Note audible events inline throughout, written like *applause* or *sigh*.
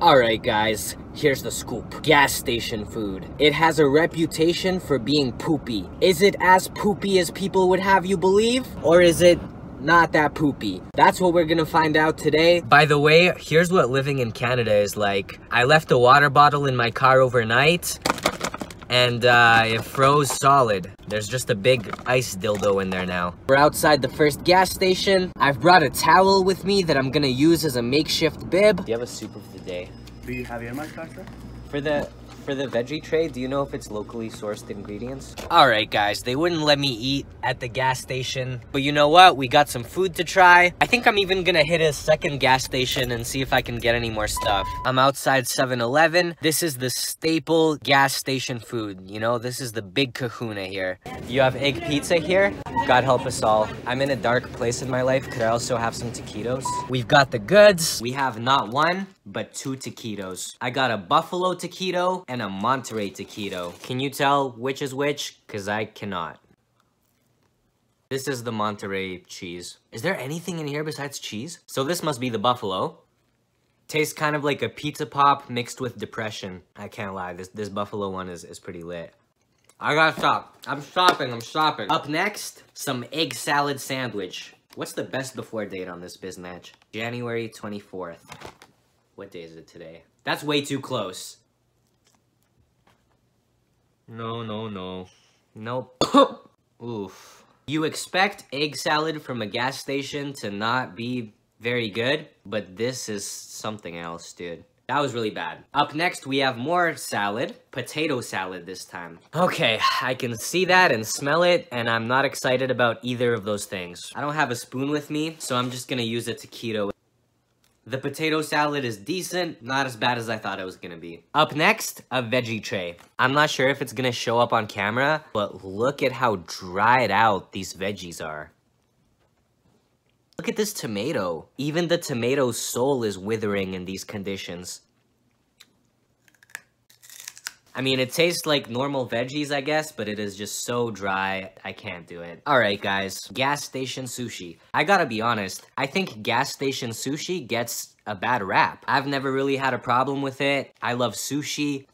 Alright guys, here's the scoop. Gas station food. It has a reputation for being poopy. Is it as poopy as people would have you believe? Or is it not that poopy? That's what we're gonna find out today. By the way, here's what living in Canada is like. I left a water bottle in my car overnight and uh, it froze solid. There's just a big ice dildo in there now. We're outside the first gas station. I've brought a towel with me that I'm gonna use as a makeshift bib. Do you have a soup of the day? Do you have your mic doctor? For the for the veggie tray, do you know if it's locally sourced ingredients? All right, guys, they wouldn't let me eat at the gas station. But you know what? We got some food to try. I think I'm even gonna hit a second gas station and see if I can get any more stuff. I'm outside 7-Eleven. This is the staple gas station food. You know, this is the big kahuna here. You have egg pizza here? God help us all. I'm in a dark place in my life. Could I also have some taquitos? We've got the goods. We have not one, but two taquitos. I got a buffalo taquito and a Monterey taquito. Can you tell which is which? Cause I cannot. This is the Monterey cheese. Is there anything in here besides cheese? So this must be the buffalo. Tastes kind of like a pizza pop mixed with depression. I can't lie, this, this buffalo one is, is pretty lit. I gotta stop. I'm stopping, I'm stopping. Up next, some egg salad sandwich. What's the best before date on this biz match? January 24th. What day is it today? That's way too close. No, no, no. Nope. *coughs* Oof. You expect egg salad from a gas station to not be very good, but this is something else, dude. That was really bad. Up next, we have more salad. Potato salad this time. Okay, I can see that and smell it, and I'm not excited about either of those things. I don't have a spoon with me, so I'm just gonna use a taquito. The potato salad is decent, not as bad as I thought it was gonna be. Up next, a veggie tray. I'm not sure if it's gonna show up on camera, but look at how dried out these veggies are. Look at this tomato. Even the tomato's soul is withering in these conditions. I mean, it tastes like normal veggies, I guess, but it is just so dry, I can't do it. Alright, guys. Gas station sushi. I gotta be honest, I think gas station sushi gets a bad rap. I've never really had a problem with it. I love sushi.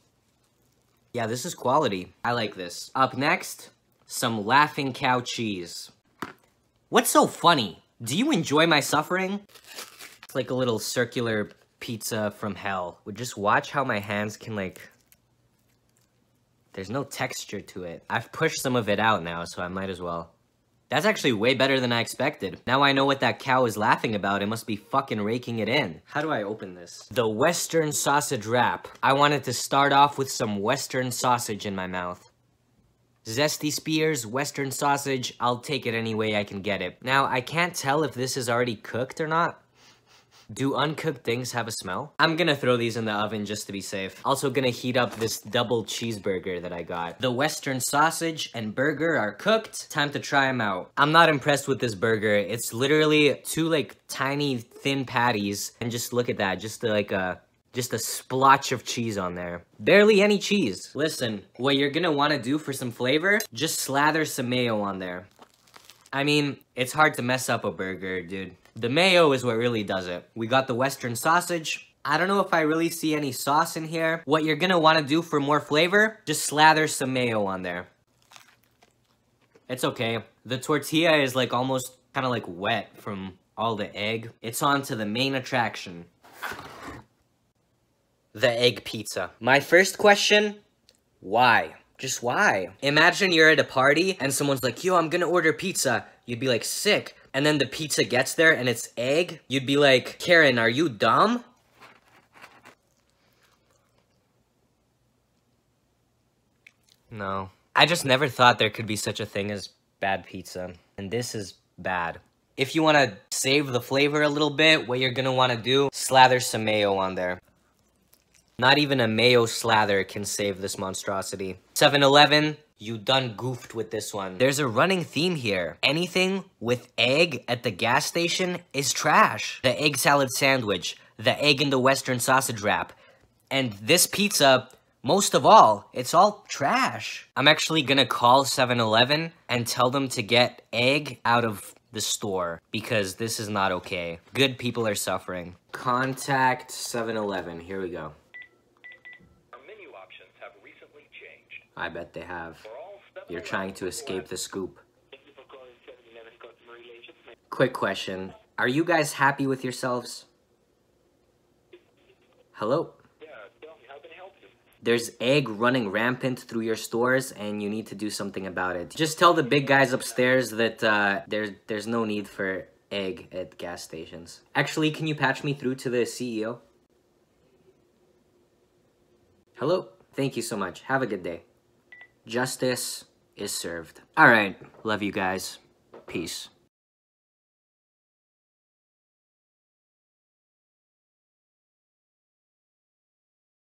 Yeah, this is quality. I like this. Up next, some Laughing Cow cheese. What's so funny? Do you enjoy my suffering? It's like a little circular pizza from hell. Just watch how my hands can like there's no texture to it. I've pushed some of it out now, so I might as well. That's actually way better than I expected. Now I know what that cow is laughing about. It must be fucking raking it in. How do I open this? The Western sausage wrap. I wanted to start off with some Western sausage in my mouth. Zesty Spears, Western sausage, I'll take it any way I can get it. Now, I can't tell if this is already cooked or not, do uncooked things have a smell? I'm gonna throw these in the oven just to be safe. Also gonna heat up this double cheeseburger that I got. The western sausage and burger are cooked. Time to try them out. I'm not impressed with this burger. It's literally two like tiny thin patties. And just look at that, just like a just a splotch of cheese on there. Barely any cheese. Listen, what you're gonna wanna do for some flavor, just slather some mayo on there. I mean, it's hard to mess up a burger, dude. The mayo is what really does it. We got the western sausage. I don't know if I really see any sauce in here. What you're gonna wanna do for more flavor, just slather some mayo on there. It's okay. The tortilla is like almost kind of like wet from all the egg. It's on to the main attraction. The egg pizza. My first question, why? Just why? Imagine you're at a party and someone's like, yo, I'm gonna order pizza. You'd be like, sick and then the pizza gets there and it's egg, you'd be like, Karen, are you dumb? No. I just never thought there could be such a thing as bad pizza. And this is bad. If you want to save the flavor a little bit, what you're going to want to do, slather some mayo on there. Not even a mayo slather can save this monstrosity. 7-Eleven, you done goofed with this one. There's a running theme here. Anything with egg at the gas station is trash. The egg salad sandwich, the egg in the western sausage wrap, and this pizza, most of all, it's all trash. I'm actually gonna call 7-Eleven and tell them to get egg out of the store because this is not okay. Good people are suffering. Contact 7-Eleven. Here we go. I bet they have. For all seven You're trying to escape the scoop. Thank you for calling 7-Eleven customer relations. Quick question. Are you guys happy with yourselves? Hello? Yeah, tell me, how can I help you? There's egg running rampant through your stores and you need to do something about it. Just tell the big guys upstairs that uh, there's, there's no need for egg at gas stations. Actually, can you patch me through to the CEO? Hello? Thank you so much. Have a good day. Justice is served. Alright, love you guys. Peace.